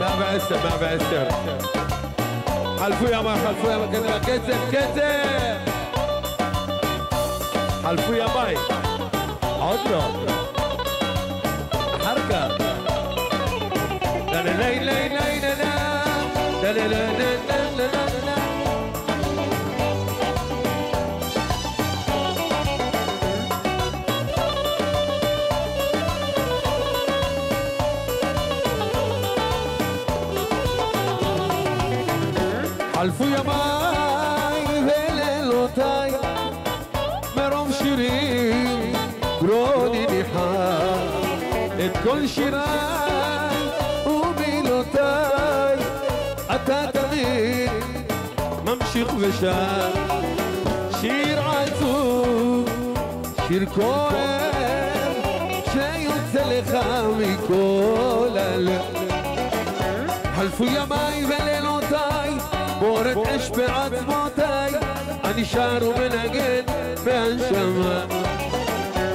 110, 110 חלפו ימיו, חלפו ימיו, קצב, קצב, קצב! חלפו ימיי. עוד לא. לא. אחר כך. לילי, לילי, לילי. חלפו ימיי ולילותיי מרוב שירים גרוני ניחר את כל שיריי. ושר שיר עצוב, שיר כואב שיוצא לך מכל הלב. חלפו ימיי ולילותיי בוערת אש בעצמותיי אני שר ומנגן בהנשמה.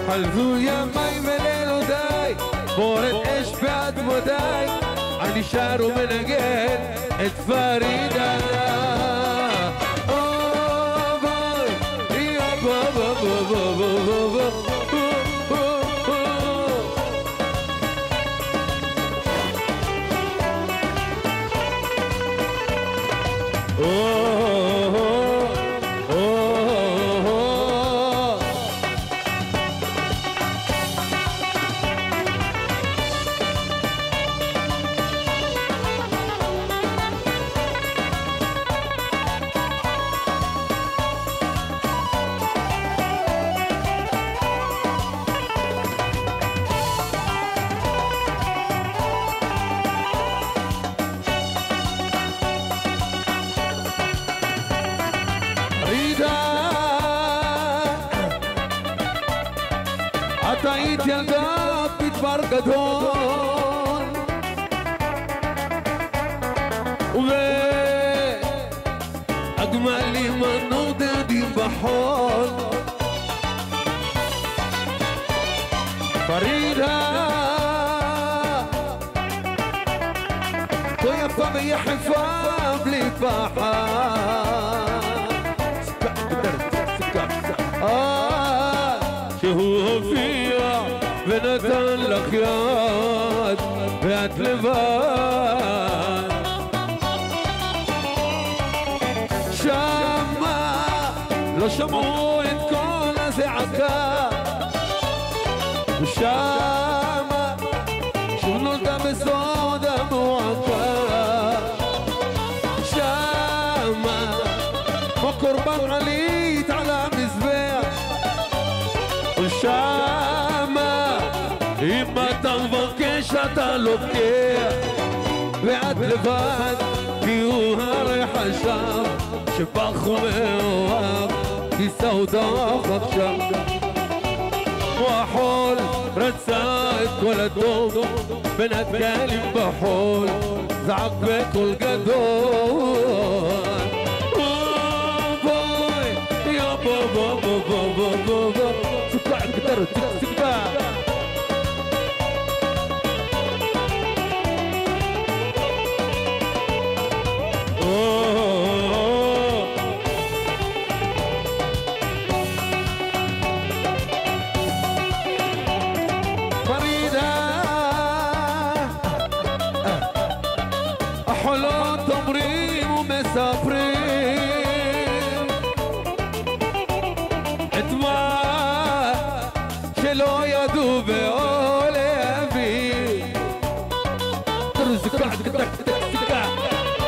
חלפו ימיי ולילותיי בוערת אש בעצמותיי אני שר ומנגן את פרידה. bo bo bo bo bo bo bo عطايت القلب بتبرقدون أجمل لي من نودة دي فريدة. طيب تويا فمي حفاب لي لك ياد بعت لبان شمع لو شمعوا את כל הזעקה ושמה שוב נולדה בסוד המועקה שמה כמו קורבן עלי طلب كيع بعد الفهد بيوهر حشام شبخ ومواق في سودا وخبشام وحول رسائك ولا دوم بنات قالب بحول زعبت والقدور يا بابا بابا بابا بابا تطلع قدرت حلو تمرين ومسافرين. إتما شلو يا دوبي أولي أبي.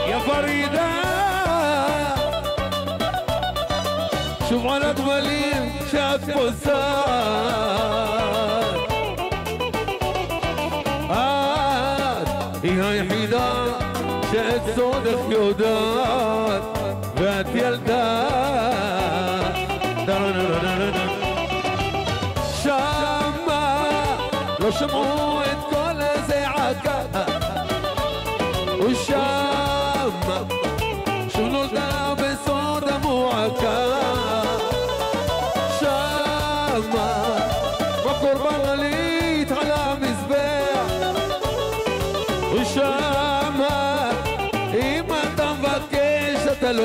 يا فريدة. شوف على طولين شاف بوسان Quand il dort, non non le non non. Shama, non j'entends pas du je.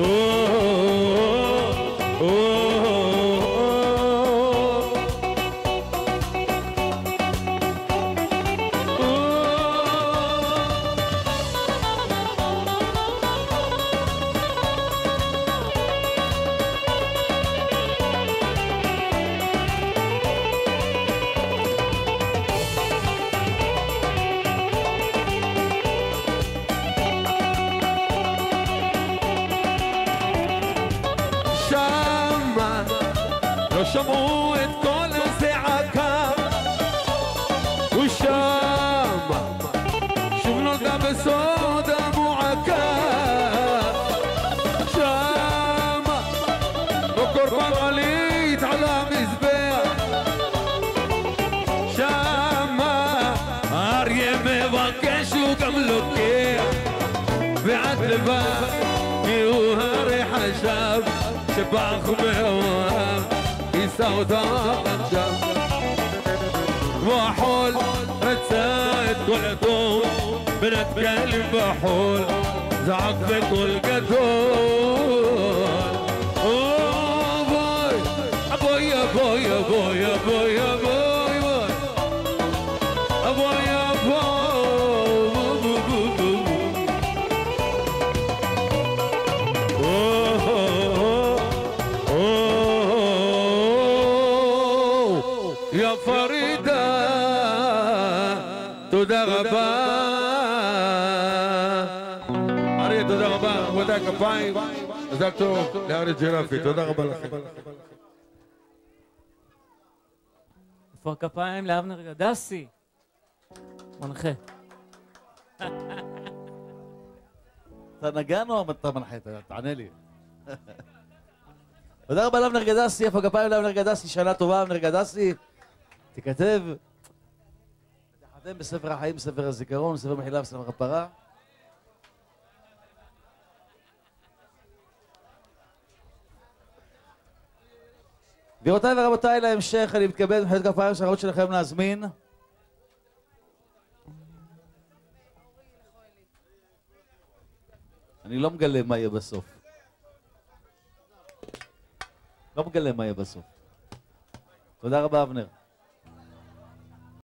Oh. شموت كل ساعة والشام شو الدم بسودة معكا شام بكر عليت على مزبح شام أريم بكش وقملوكي بعد الباب يوهري حجاب شبع خبيوه سوداء ضجة وحول رتسات قلتو بنت كلب حول زعق بكل قدول أبوي أبوي أبوي أبوي أبوي. יא פרידה, תודה רבה. אריה, תודה רבה. רבותיי, כפיים. מזל טוב לאריה ג'רפי. תודה רבה לכם. איפה הכפיים לאבנר גדסי? מנחה. אתה נגן או אתה מנחה? תענה לי. תודה רבה לאבנר גדסי, איפה הכפיים לאבנר גדסי, שנה טובה אבנר גדסי. תיכתב, תחתם בספר החיים, בספר הזיכרון, בספר מחילה בספר הפרה. גבירותיי ורבותיי, להמשך אני מתכבד במחיאות כפיים של הרעות שלכם להזמין. אני לא מגלה מה יהיה בסוף. לא מגלה מה יהיה בסוף. תודה רבה, אבנר.